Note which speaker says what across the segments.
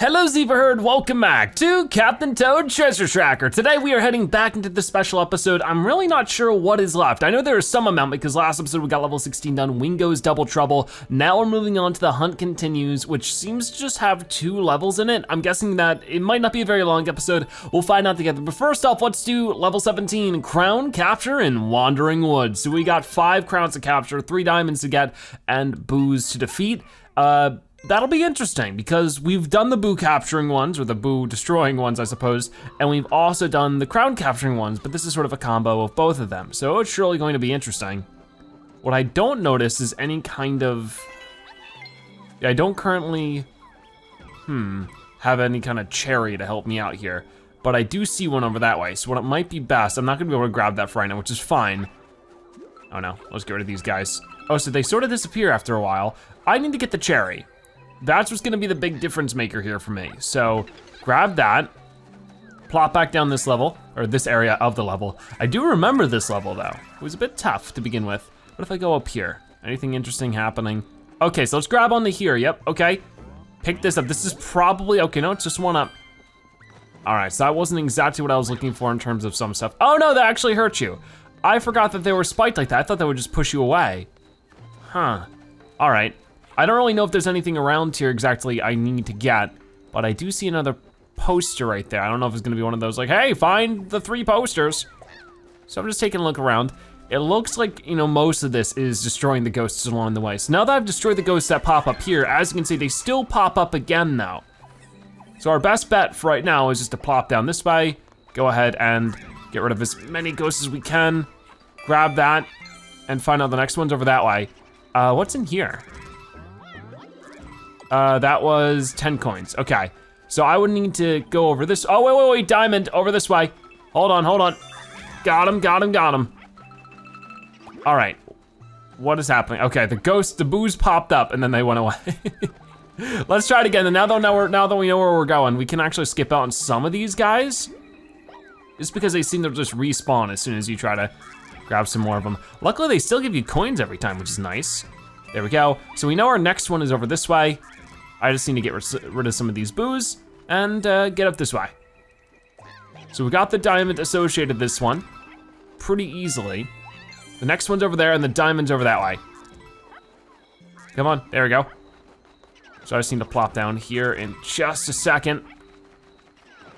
Speaker 1: Hello Zebra Herd, welcome back to Captain Toad Treasure Tracker. Today we are heading back into the special episode. I'm really not sure what is left. I know there is some amount because last episode we got level 16 done, Wingo's Double Trouble. Now we're moving on to the Hunt Continues, which seems to just have two levels in it. I'm guessing that it might not be a very long episode. We'll find out together. But first off, let's do level 17, Crown Capture in Wandering Woods. So we got five crowns to capture, three diamonds to get, and boos to defeat. Uh, that'll be interesting because we've done the boo capturing ones, or the boo destroying ones, I suppose, and we've also done the crown capturing ones, but this is sort of a combo of both of them. So it's surely going to be interesting. What I don't notice is any kind of, I don't currently, hmm, have any kind of cherry to help me out here, but I do see one over that way. So what it might be best, I'm not gonna be able to grab that for right now, which is fine. Oh no, let's get rid of these guys. Oh, so they sort of disappear after a while. I need to get the cherry. That's what's gonna be the big difference maker here for me. So grab that, plop back down this level, or this area of the level. I do remember this level though. It was a bit tough to begin with. What if I go up here? Anything interesting happening? Okay, so let's grab onto here, yep, okay. Pick this up, this is probably, okay, no, it's just one up. All right, so that wasn't exactly what I was looking for in terms of some stuff. Oh no, that actually hurt you. I forgot that they were spiked like that. I thought that would just push you away. Huh, all right. I don't really know if there's anything around here exactly I need to get, but I do see another poster right there. I don't know if it's gonna be one of those like, hey, find the three posters. So I'm just taking a look around. It looks like, you know, most of this is destroying the ghosts along the way. So now that I've destroyed the ghosts that pop up here, as you can see, they still pop up again now. So our best bet for right now is just to plop down this way, go ahead and get rid of as many ghosts as we can, grab that, and find out the next one's over that way. Uh, what's in here? Uh, that was 10 coins, okay. So I would need to go over this, oh wait, wait, wait, diamond, over this way. Hold on, hold on. Got him, got him, got him. All right, what is happening? Okay, the ghost, the boos popped up and then they went away. Let's try it again. And now that, now, now that we know where we're going, we can actually skip out on some of these guys. Just because they seem to just respawn as soon as you try to grab some more of them. Luckily, they still give you coins every time, which is nice. There we go. So we know our next one is over this way. I just need to get rid of some of these boos and uh, get up this way. So we got the diamond associated this one pretty easily. The next one's over there and the diamond's over that way. Come on, there we go. So I just need to plop down here in just a second.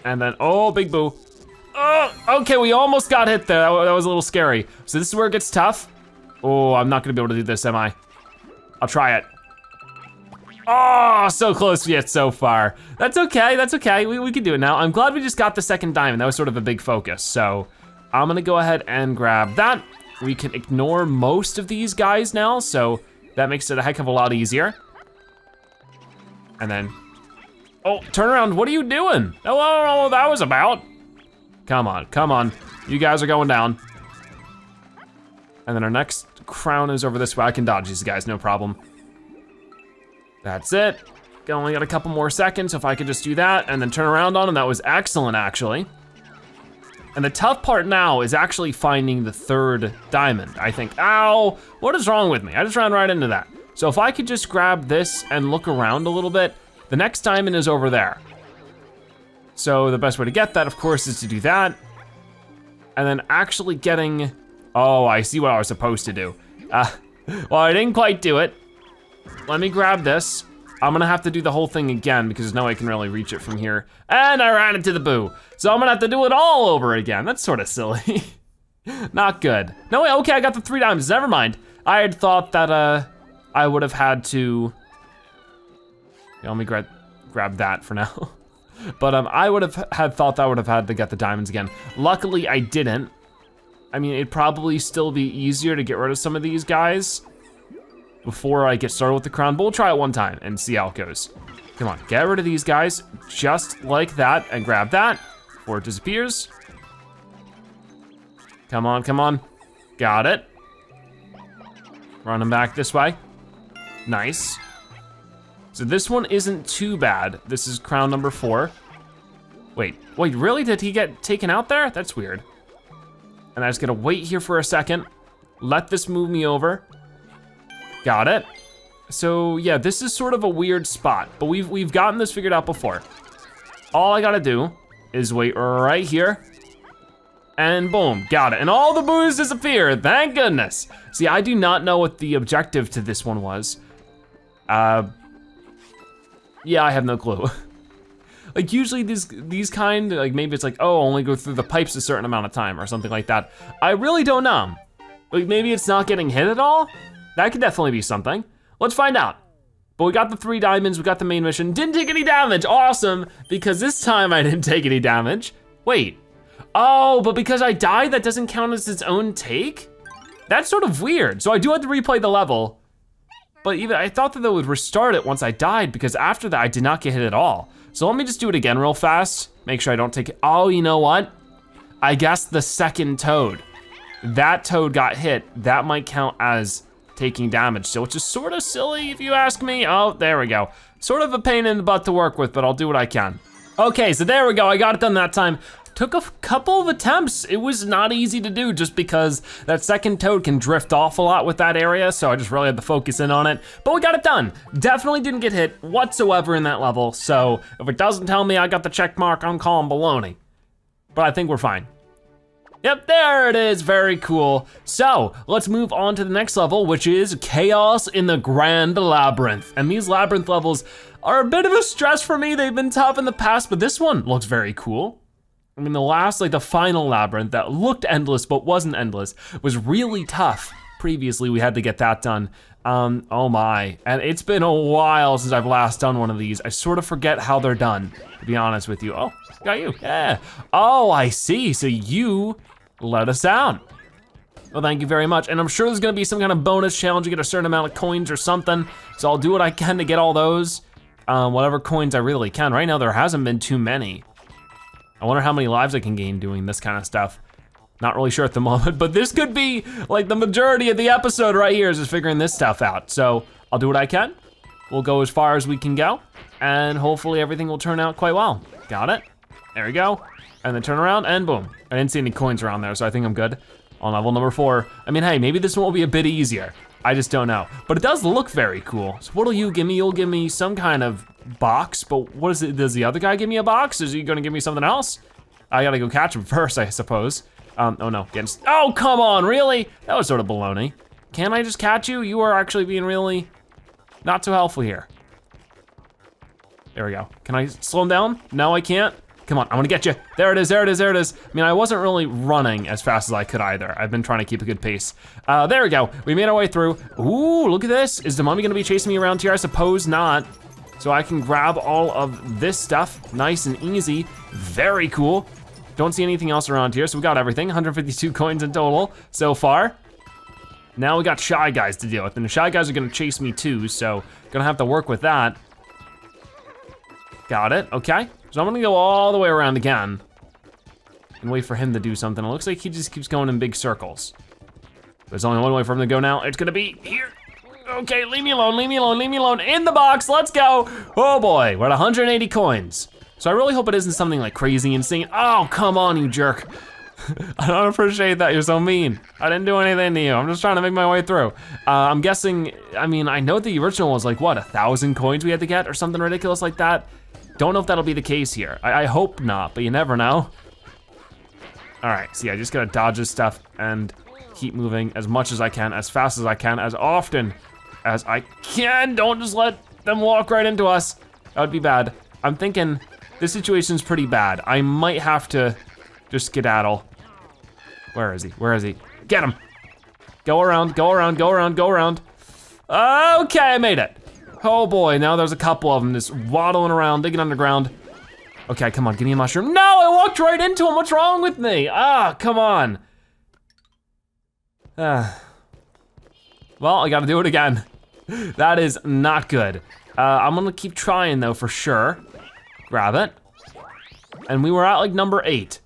Speaker 1: And then, oh, big boo. Oh, okay, we almost got hit there. That was a little scary. So this is where it gets tough. Oh, I'm not gonna be able to do this, am I? I'll try it. Oh, so close yet so far. That's okay, that's okay, we, we can do it now. I'm glad we just got the second diamond. That was sort of a big focus. So I'm gonna go ahead and grab that. We can ignore most of these guys now, so that makes it a heck of a lot easier. And then, oh, turn around, what are you doing? Oh, I don't know what that was about. Come on, come on. You guys are going down. And then our next crown is over this way. I can dodge these guys, no problem. That's it. Only got a couple more seconds, if I could just do that and then turn around on him, that was excellent, actually. And the tough part now is actually finding the third diamond. I think, ow, what is wrong with me? I just ran right into that. So if I could just grab this and look around a little bit, the next diamond is over there. So the best way to get that, of course, is to do that. And then actually getting, oh, I see what I was supposed to do. Uh, well, I didn't quite do it. Let me grab this. I'm gonna have to do the whole thing again because there's no way I can really reach it from here. And I ran into the boo. So I'm gonna have to do it all over again. That's sort of silly. Not good. No, way. okay, I got the three diamonds, never mind. I had thought that uh, I would have had to, yeah, let me grab, grab that for now. but um, I would have had thought that I would have had to get the diamonds again. Luckily, I didn't. I mean, it'd probably still be easier to get rid of some of these guys before I get started with the crown, but we'll try it one time and see how it goes. Come on, get rid of these guys just like that and grab that before it disappears. Come on, come on. Got it. Run them back this way. Nice. So this one isn't too bad. This is crown number four. Wait, wait, really? Did he get taken out there? That's weird. And I just gotta wait here for a second. Let this move me over. Got it. So yeah, this is sort of a weird spot, but we've, we've gotten this figured out before. All I gotta do is wait right here, and boom, got it. And all the boos disappear, thank goodness. See, I do not know what the objective to this one was. Uh, yeah, I have no clue. like usually these these kind, like maybe it's like, oh, only go through the pipes a certain amount of time or something like that. I really don't know. Like maybe it's not getting hit at all? That could definitely be something. Let's find out. But we got the three diamonds, we got the main mission. Didn't take any damage, awesome. Because this time I didn't take any damage. Wait, oh, but because I died, that doesn't count as its own take? That's sort of weird. So I do have to replay the level, but even I thought that they would restart it once I died because after that I did not get hit at all. So let me just do it again real fast. Make sure I don't take it. Oh, you know what? I guess the second toad. That toad got hit. That might count as taking damage. So which is sort of silly if you ask me. Oh, there we go. Sort of a pain in the butt to work with, but I'll do what I can. Okay, so there we go. I got it done that time. Took a couple of attempts. It was not easy to do just because that second toad can drift off a lot with that area, so I just really had to focus in on it. But we got it done. Definitely didn't get hit whatsoever in that level, so if it doesn't tell me I got the check mark, I'm calling baloney. But I think we're fine. Yep, there it is, very cool. So, let's move on to the next level, which is Chaos in the Grand Labyrinth. And these labyrinth levels are a bit of a stress for me. They've been tough in the past, but this one looks very cool. I mean, the last, like the final labyrinth that looked endless but wasn't endless was really tough. Previously, we had to get that done. Um, oh my, and it's been a while since I've last done one of these. I sort of forget how they're done, to be honest with you. Oh, got you, yeah. Oh, I see, so you let us down. Well, thank you very much. And I'm sure there's gonna be some kind of bonus challenge. You get a certain amount of coins or something. So I'll do what I can to get all those. Um, whatever coins I really can. Right now, there hasn't been too many. I wonder how many lives I can gain doing this kind of stuff. Not really sure at the moment, but this could be like the majority of the episode right here is just figuring this stuff out. So I'll do what I can. We'll go as far as we can go, and hopefully everything will turn out quite well. Got it? There we go. And then turn around, and boom. I didn't see any coins around there, so I think I'm good. On level number four. I mean, hey, maybe this one will be a bit easier. I just don't know. But it does look very cool. So what'll you give me? You'll give me some kind of box, but what is it? Does the other guy give me a box? Is he gonna give me something else? I gotta go catch him first, I suppose. Um, oh no, against, oh, come on, really? That was sort of baloney. Can I just catch you? You are actually being really not so helpful here. There we go. Can I slow him down? No, I can't. Come on, I'm gonna get you. There it is, there it is, there it is. I mean, I wasn't really running as fast as I could either. I've been trying to keep a good pace. Uh, there we go, we made our way through. Ooh, look at this. Is the mummy gonna be chasing me around here? I suppose not. So I can grab all of this stuff, nice and easy. Very cool. Don't see anything else around here, so we got everything. 152 coins in total so far. Now we got Shy Guys to deal with, and the Shy Guys are gonna chase me too, so gonna have to work with that. Got it, okay. So I'm gonna go all the way around again and wait for him to do something. It looks like he just keeps going in big circles. There's only one way for him to go now. It's gonna be here. Okay, leave me alone, leave me alone, leave me alone. In the box, let's go. Oh boy, we're at 180 coins. So I really hope it isn't something like crazy and insane. Oh, come on, you jerk. I don't appreciate that, you're so mean. I didn't do anything to you, I'm just trying to make my way through. Uh, I'm guessing, I mean, I know the original was like, what, a thousand coins we had to get or something ridiculous like that? Don't know if that'll be the case here. I, I hope not, but you never know. All right, see, I just gotta dodge this stuff and keep moving as much as I can, as fast as I can, as often as I can. Don't just let them walk right into us. That would be bad. I'm thinking this situation's pretty bad. I might have to just skedaddle. Where is he? Where is he? Get him. Go around, go around, go around, go around. Okay, I made it. Oh boy, now there's a couple of them just waddling around, digging underground. Okay, come on, give me a mushroom. No, I walked right into him. What's wrong with me? Ah, come on. Ah. Well, I gotta do it again. that is not good. Uh, I'm gonna keep trying though, for sure. Grab it. And we were at like number eight.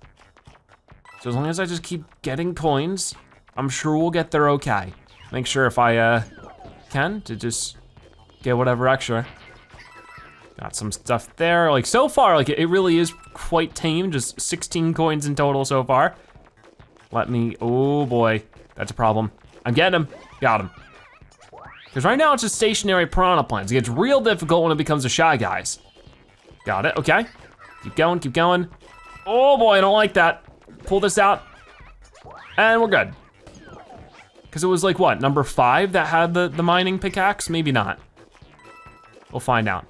Speaker 1: So as long as I just keep getting coins, I'm sure we'll get there okay. Make sure if I uh, can to just get whatever extra. Got some stuff there. Like so far, like it really is quite tame. Just 16 coins in total so far. Let me, oh boy, that's a problem. I'm getting him, got him. Because right now it's just stationary piranha plants. It gets real difficult when it becomes a Shy Guys. Got it, okay. Keep going, keep going. Oh boy, I don't like that. Pull this out, and we're good. Because it was like what, number five that had the, the mining pickaxe? Maybe not. We'll find out.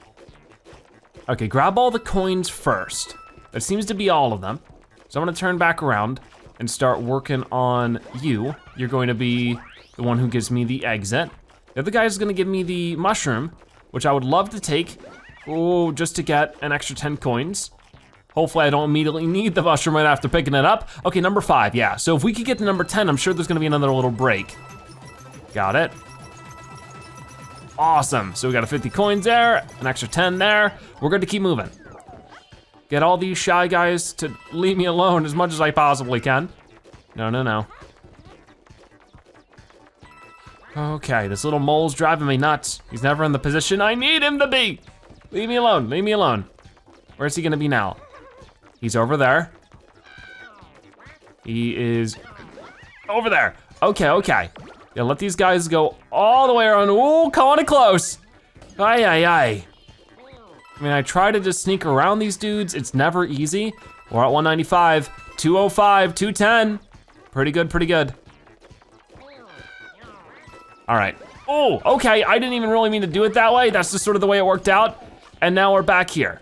Speaker 1: Okay, grab all the coins first. That seems to be all of them. So I'm gonna turn back around and start working on you. You're going to be the one who gives me the exit. The other guy is gonna give me the mushroom, which I would love to take, oh, just to get an extra 10 coins. Hopefully I don't immediately need the mushroom right after picking it up. Okay, number five, yeah. So if we could get to number 10, I'm sure there's gonna be another little break. Got it. Awesome, so we got a 50 coins there, an extra 10 there. We're good to keep moving. Get all these shy guys to leave me alone as much as I possibly can. No, no, no. Okay, this little mole's driving me nuts. He's never in the position I need him to be. Leave me alone, leave me alone. Where's he gonna be now? He's over there. He is over there. Okay, okay. Yeah, let these guys go all the way around. Ooh, kinda close. Aye, aye, aye. I mean, I try to just sneak around these dudes. It's never easy. We're at 195, 205, 210. Pretty good, pretty good. All right. Oh, okay, I didn't even really mean to do it that way. That's just sort of the way it worked out. And now we're back here.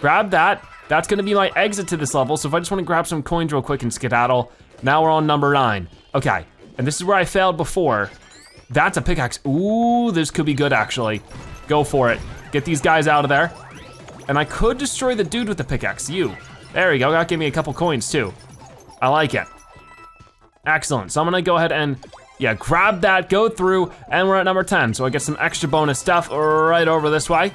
Speaker 1: Grab that. That's gonna be my exit to this level. So if I just wanna grab some coins real quick and skedaddle, now we're on number nine. Okay, and this is where I failed before. That's a pickaxe. Ooh, this could be good actually. Go for it. Get these guys out of there. And I could destroy the dude with the pickaxe, you. There we go, that gave me a couple coins too. I like it. Excellent, so I'm gonna go ahead and, yeah, grab that, go through, and we're at number 10. So I get some extra bonus stuff right over this way.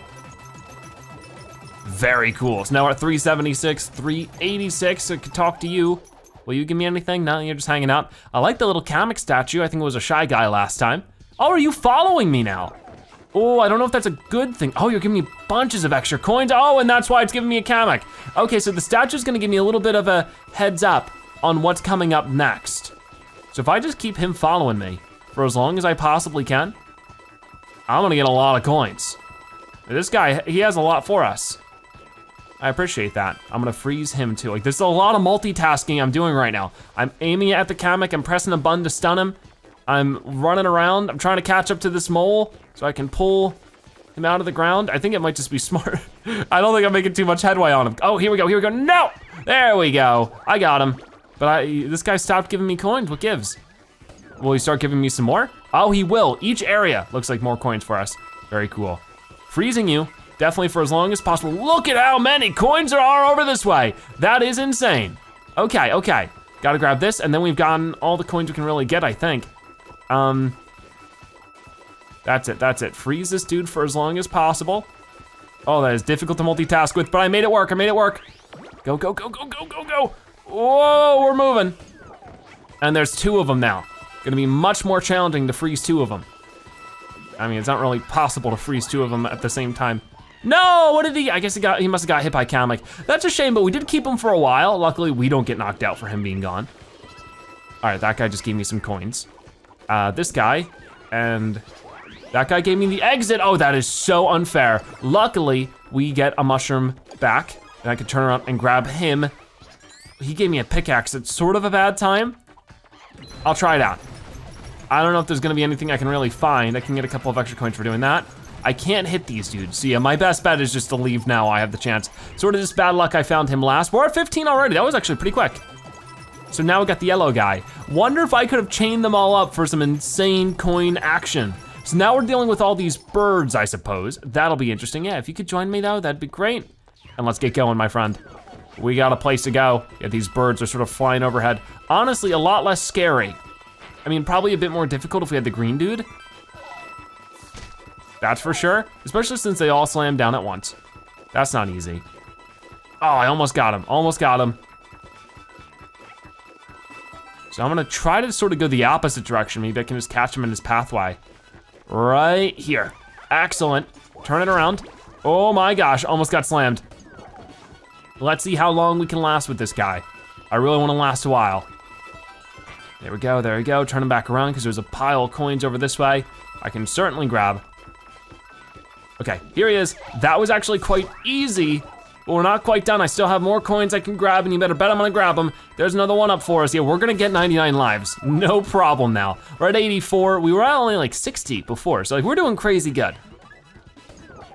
Speaker 1: Very cool, so now we're at 376, 386, so I could talk to you. Will you give me anything? No, you're just hanging out. I like the little Kamek statue. I think it was a shy guy last time. Oh, are you following me now? Oh, I don't know if that's a good thing. Oh, you're giving me bunches of extra coins. Oh, and that's why it's giving me a Kamek. Okay, so the statue's gonna give me a little bit of a heads up on what's coming up next. So if I just keep him following me for as long as I possibly can, I'm gonna get a lot of coins. This guy, he has a lot for us. I appreciate that. I'm gonna freeze him too. Like there's a lot of multitasking I'm doing right now. I'm aiming at the Kamek, I'm pressing a button to stun him. I'm running around, I'm trying to catch up to this mole so I can pull him out of the ground. I think it might just be smart. I don't think I'm making too much headway on him. Oh, here we go, here we go, no! There we go, I got him. But I, this guy stopped giving me coins, what gives? Will he start giving me some more? Oh, he will, each area looks like more coins for us. Very cool. Freezing you, definitely for as long as possible. Look at how many coins there are over this way. That is insane. Okay, okay. Gotta grab this, and then we've gotten all the coins we can really get, I think. Um, that's it, that's it. Freeze this dude for as long as possible. Oh, that is difficult to multitask with, but I made it work, I made it work. Go, go, go, go, go, go, go. Whoa, we're moving. And there's two of them now. Gonna be much more challenging to freeze two of them. I mean, it's not really possible to freeze two of them at the same time. No, what did he, I guess he got, he must have got hit by Kamek. That's a shame, but we did keep him for a while. Luckily, we don't get knocked out for him being gone. All right, that guy just gave me some coins. Uh, this guy, and that guy gave me the exit. Oh, that is so unfair. Luckily, we get a mushroom back, and I can turn around and grab him. He gave me a pickaxe. It's sort of a bad time. I'll try it out. I don't know if there's gonna be anything I can really find. I can get a couple of extra coins for doing that. I can't hit these dudes. So yeah, my best bet is just to leave now. I have the chance. Sort of just bad luck I found him last. We're at 15 already. That was actually pretty quick. So now we got the yellow guy. Wonder if I could have chained them all up for some insane coin action. So now we're dealing with all these birds, I suppose. That'll be interesting. Yeah, if you could join me though, that'd be great. And let's get going, my friend. We got a place to go. Yeah, these birds are sort of flying overhead. Honestly, a lot less scary. I mean, probably a bit more difficult if we had the green dude. That's for sure, especially since they all slammed down at once. That's not easy. Oh, I almost got him, almost got him. So I'm gonna try to sort of go the opposite direction. Maybe I can just catch him in his pathway right here. Excellent. Turn it around. Oh my gosh, almost got slammed. Let's see how long we can last with this guy. I really wanna last a while. There we go, there we go. Turn him back around because there's a pile of coins over this way. I can certainly grab. Okay, here he is. That was actually quite easy, but we're not quite done. I still have more coins I can grab and you better bet I'm gonna grab them. There's another one up for us. Yeah, we're gonna get 99 lives. No problem now. We're at 84. We were at only like 60 before, so like we're doing crazy good.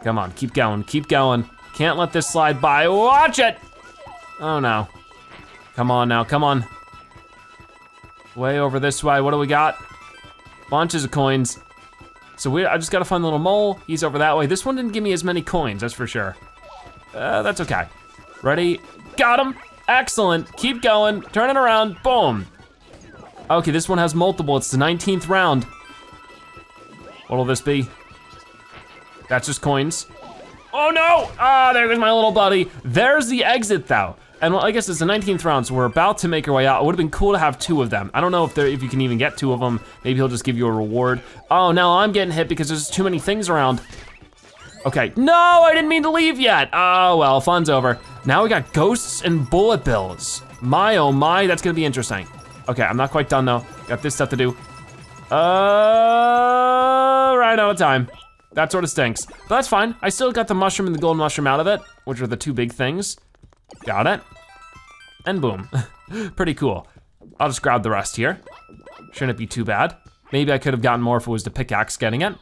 Speaker 1: Come on, keep going, keep going. Can't let this slide by. Watch it! Oh no. Come on now, come on. Way over this way, what do we got? Bunches of coins. So we, I just gotta find the little mole. He's over that way. This one didn't give me as many coins, that's for sure. Uh, that's okay. Ready? Got him. Excellent. Keep going. Turn it around. Boom. Okay, this one has multiple. It's the 19th round. What'll this be? That's just coins. Oh no! Ah, there goes my little buddy. There's the exit though. And I guess it's the 19th round, so we're about to make our way out. It would have been cool to have two of them. I don't know if there, if you can even get two of them. Maybe he'll just give you a reward. Oh, now I'm getting hit because there's too many things around. Okay, no, I didn't mean to leave yet. Oh, well, fun's over. Now we got ghosts and bullet bills. My, oh my, that's gonna be interesting. Okay, I'm not quite done though. Got this stuff to do. Uh, right out of time. That sort of stinks, but that's fine. I still got the mushroom and the golden mushroom out of it, which are the two big things. Got it. And boom, pretty cool. I'll just grab the rest here. Shouldn't be too bad. Maybe I could have gotten more if it was the pickaxe getting it.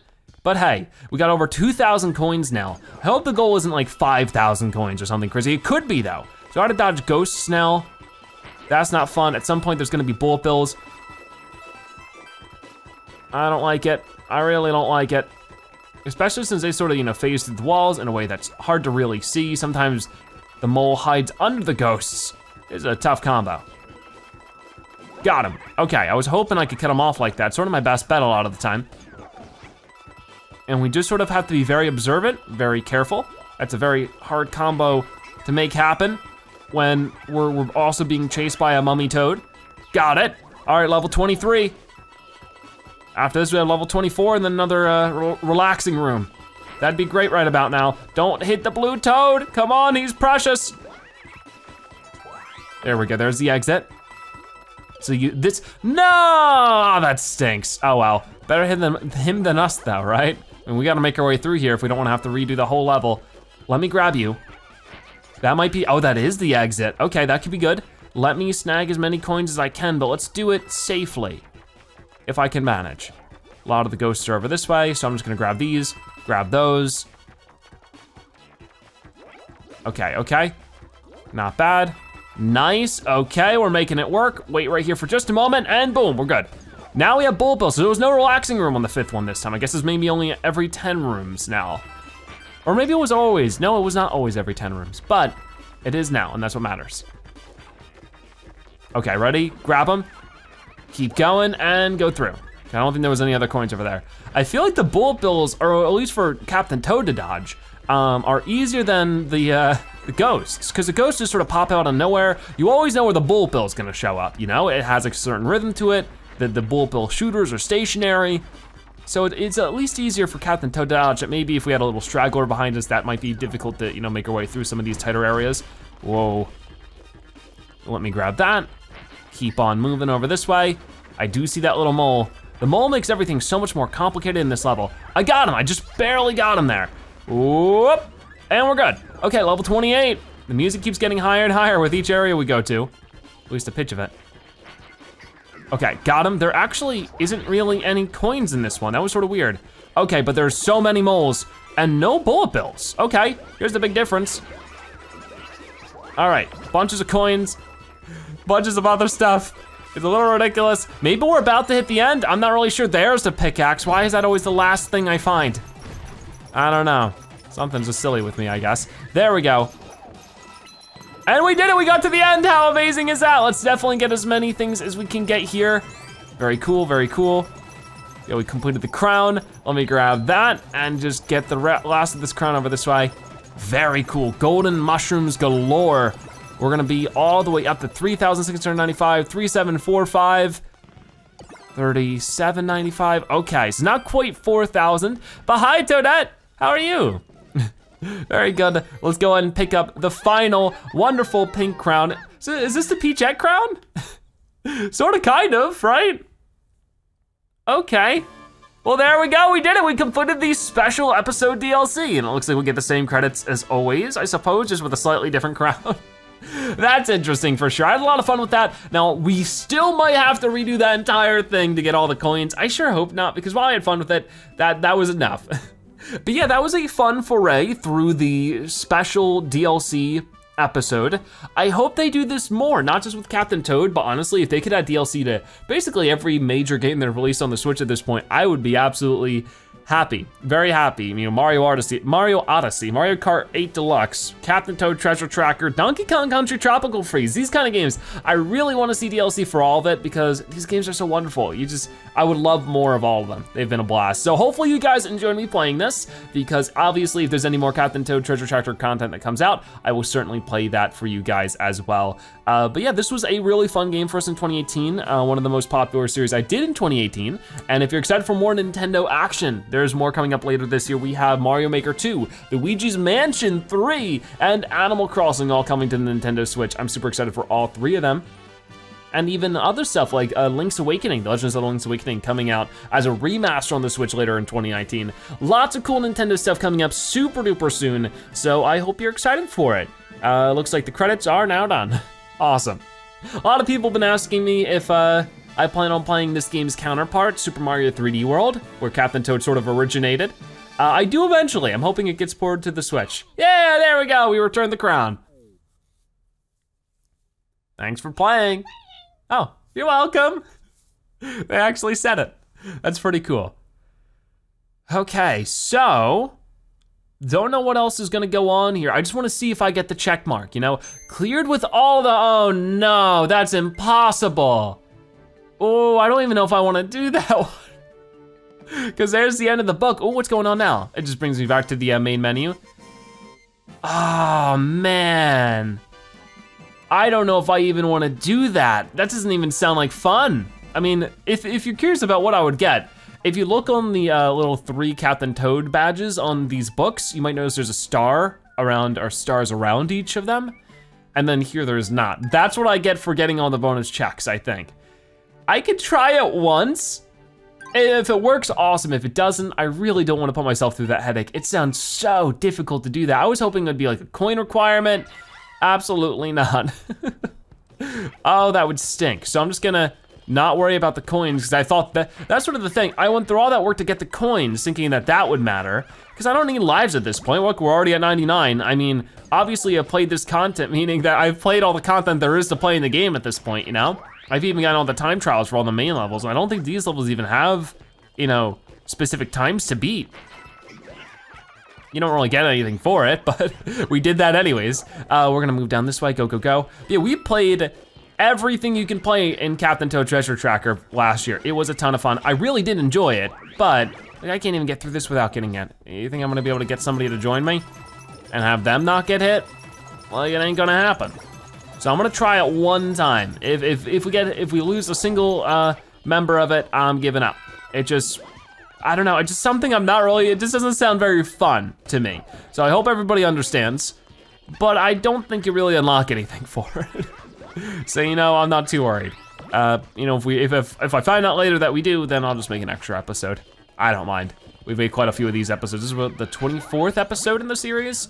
Speaker 1: But hey, we got over 2,000 coins now. I hope the goal isn't like 5,000 coins or something crazy. It could be though. So I to dodge ghosts now. That's not fun. At some point there's gonna be bullet bills. I don't like it. I really don't like it. Especially since they sort of, you know, phase through the walls in a way that's hard to really see. Sometimes the mole hides under the ghosts. This is a tough combo. Got him. Okay, I was hoping I could cut him off like that. Sort of my best bet a lot of the time. And we just sort of have to be very observant, very careful. That's a very hard combo to make happen when we're, we're also being chased by a mummy toad. Got it. All right, level 23. After this, we have level 24 and then another uh, re relaxing room. That'd be great right about now. Don't hit the blue toad. Come on, he's precious. There we go, there's the exit. So you, this, no, that stinks. Oh well, better him than, him than us though, right? And we gotta make our way through here if we don't wanna have to redo the whole level. Let me grab you. That might be, oh, that is the exit. Okay, that could be good. Let me snag as many coins as I can, but let's do it safely, if I can manage. A lot of the ghosts are over this way, so I'm just gonna grab these, grab those. Okay, okay. Not bad. Nice, okay, we're making it work. Wait right here for just a moment, and boom, we're good. Now we have bills, so there was no relaxing room on the fifth one this time. I guess it's maybe only every 10 rooms now. Or maybe it was always, no, it was not always every 10 rooms, but it is now, and that's what matters. Okay, ready? Grab them, keep going, and go through. I don't think there was any other coins over there. I feel like the bullet bills, or at least for Captain Toad to dodge, um, are easier than the, uh, the ghosts, because the ghosts just sort of pop out of nowhere. You always know where the bullet bill is gonna show up, you know? It has a certain rhythm to it the, the bullet bill shooters are stationary. So it, it's at least easier for Captain Toad to dodge. Maybe if we had a little straggler behind us, that might be difficult to, you know, make our way through some of these tighter areas. Whoa. Let me grab that. Keep on moving over this way. I do see that little mole. The mole makes everything so much more complicated in this level. I got him, I just barely got him there. Whoop, and we're good. Okay, level 28. The music keeps getting higher and higher with each area we go to, at least the pitch of it. Okay, got him. There actually isn't really any coins in this one. That was sort of weird. Okay, but there's so many moles and no bullet bills. Okay, here's the big difference. All right, bunches of coins, bunches of other stuff. It's a little ridiculous. Maybe we're about to hit the end. I'm not really sure. There's a pickaxe. Why is that always the last thing I find? I don't know. Something's just silly with me, I guess. There we go. And we did it, we got to the end. How amazing is that? Let's definitely get as many things as we can get here. Very cool, very cool. Yeah, we completed the crown. Let me grab that and just get the last of this crown over this way. Very cool, golden mushrooms galore. We're gonna be all the way up to 3,695, 3745, 3795. Okay, so not quite 4,000, but hi Toadette, how are you? Very good. Let's go ahead and pick up the final wonderful pink crown. So is this the Peachette crown? sort of, kind of, right? Okay. Well, there we go, we did it. We completed the special episode DLC, and it looks like we get the same credits as always, I suppose, just with a slightly different crowd. That's interesting for sure. I had a lot of fun with that. Now, we still might have to redo that entire thing to get all the coins. I sure hope not, because while I had fun with it, that, that was enough. but yeah, that was a fun foray through the special DLC episode. I hope they do this more, not just with Captain Toad, but honestly, if they could add DLC to basically every major game that released on the Switch at this point, I would be absolutely happy, very happy. You know, Mario Odyssey, Mario Odyssey, Mario Kart 8 Deluxe, Captain Toad Treasure Tracker, Donkey Kong Country Tropical Freeze, these kind of games. I really want to see DLC for all of it because these games are so wonderful. You just, I would love more of all of them. They've been a blast. So hopefully you guys enjoyed me playing this because obviously if there's any more Captain Toad Treasure Tracker content that comes out, I will certainly play that for you guys as well. Uh, but yeah, this was a really fun game for us in 2018. Uh, one of the most popular series I did in 2018. And if you're excited for more Nintendo action, there's more coming up later this year. We have Mario Maker 2, Luigi's Mansion 3, and Animal Crossing all coming to the Nintendo Switch. I'm super excited for all three of them and even other stuff like uh, Link's Awakening, The Legends of Link's Awakening coming out as a remaster on the Switch later in 2019. Lots of cool Nintendo stuff coming up super duper soon, so I hope you're excited for it. Uh, looks like the credits are now done. awesome. A lot of people have been asking me if uh, I plan on playing this game's counterpart, Super Mario 3D World, where Captain Toad sort of originated. Uh, I do eventually, I'm hoping it gets ported to the Switch. Yeah, there we go, we returned the crown. Thanks for playing. Oh, you're welcome. They actually said it. That's pretty cool. Okay, so, don't know what else is gonna go on here. I just wanna see if I get the check mark, you know? Cleared with all the, oh no, that's impossible. Oh, I don't even know if I wanna do that one. Cause there's the end of the book. Oh, what's going on now? It just brings me back to the uh, main menu. Oh man. I don't know if I even wanna do that. That doesn't even sound like fun. I mean, if, if you're curious about what I would get, if you look on the uh, little three Captain Toad badges on these books, you might notice there's a star around, or stars around each of them. And then here there's not. That's what I get for getting all the bonus checks, I think. I could try it once. If it works, awesome. If it doesn't, I really don't wanna put myself through that headache. It sounds so difficult to do that. I was hoping it'd be like a coin requirement. Absolutely not. oh, that would stink. So I'm just gonna not worry about the coins because I thought that, that's sort of the thing. I went through all that work to get the coins thinking that that would matter because I don't need lives at this point. Look, we're already at 99. I mean, obviously I've played this content, meaning that I've played all the content there is to play in the game at this point, you know? I've even gotten all the time trials for all the main levels, and I don't think these levels even have, you know, specific times to beat. You don't really get anything for it, but we did that anyways. Uh, we're gonna move down this way, go, go, go. Yeah, we played everything you can play in Captain Toad Treasure Tracker last year. It was a ton of fun. I really did enjoy it, but like, I can't even get through this without getting hit. You think I'm gonna be able to get somebody to join me and have them not get hit? Well, it ain't gonna happen. So I'm gonna try it one time. If, if, if we get, if we lose a single uh, member of it, I'm giving up. It just, I don't know, it's just something I'm not really, it just doesn't sound very fun to me. So I hope everybody understands, but I don't think you really unlock anything for it. so you know, I'm not too worried. Uh, you know, if we, if, if, if I find out later that we do, then I'll just make an extra episode. I don't mind. We've made quite a few of these episodes. This is about the 24th episode in the series.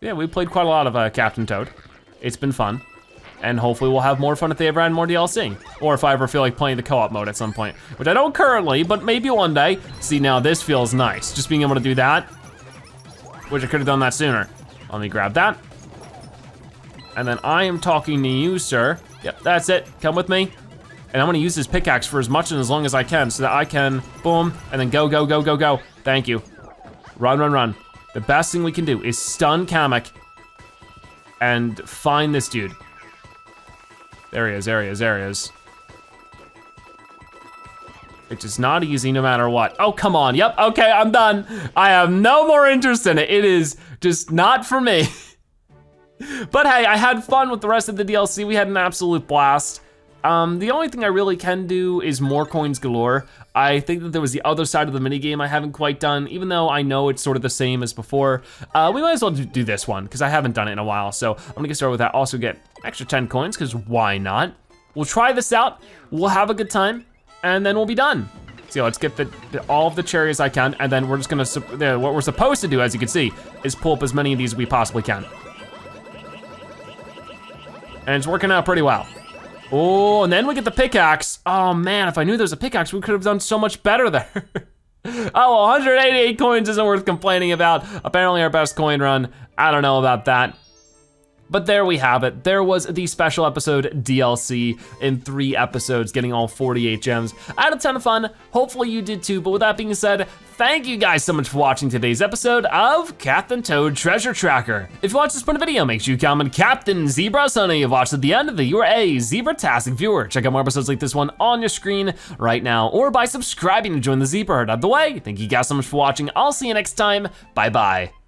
Speaker 1: Yeah, we played quite a lot of uh, Captain Toad. It's been fun. And hopefully we'll have more fun if they ever add more DLC. Or if I ever feel like playing the co-op mode at some point. Which I don't currently, but maybe one day. See, now this feels nice. Just being able to do that. Which I could have done that sooner. Let me grab that. And then I am talking to you, sir. Yep, that's it, come with me. And I'm gonna use this pickaxe for as much and as long as I can so that I can, boom, and then go, go, go, go, go. Thank you. Run, run, run. The best thing we can do is stun Kamek and find this dude. There he is, there he is, there he is. Which is not easy no matter what. Oh, come on, yep, okay, I'm done. I have no more interest in it. It is just not for me. but hey, I had fun with the rest of the DLC. We had an absolute blast. Um, the only thing I really can do is more coins galore. I think that there was the other side of the minigame I haven't quite done, even though I know it's sort of the same as before. Uh, we might as well do this one, because I haven't done it in a while, so I'm gonna get started with that. Also get extra 10 coins, because why not? We'll try this out, we'll have a good time, and then we'll be done. So let's get the, the, all of the cherries I can, and then we're just gonna, what we're supposed to do, as you can see, is pull up as many of these as we possibly can. And it's working out pretty well. Oh, and then we get the pickaxe. Oh man, if I knew there was a pickaxe, we could have done so much better there. oh, 188 coins isn't worth complaining about. Apparently our best coin run. I don't know about that. But there we have it. There was the special episode DLC in three episodes, getting all 48 gems. I had a ton of fun. Hopefully you did too. But with that being said, thank you guys so much for watching today's episode of Captain Toad Treasure Tracker. If you watched this point of video, make sure you comment Captain Zebra so you've watched at the end of the you are a Zebra-tastic viewer. Check out more episodes like this one on your screen right now, or by subscribing to join the Zebra Herd. Out of the way, thank you guys so much for watching. I'll see you next time. Bye-bye.